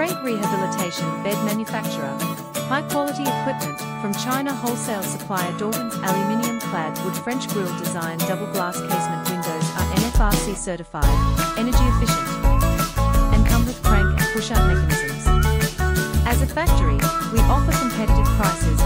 Crank Rehabilitation Bed Manufacturer. High quality equipment from China wholesale supplier Doorwin's aluminium clad wood French grille design double glass casement windows are NFRC certified, energy efficient, and come with crank and push out mechanisms. As a factory, we offer competitive prices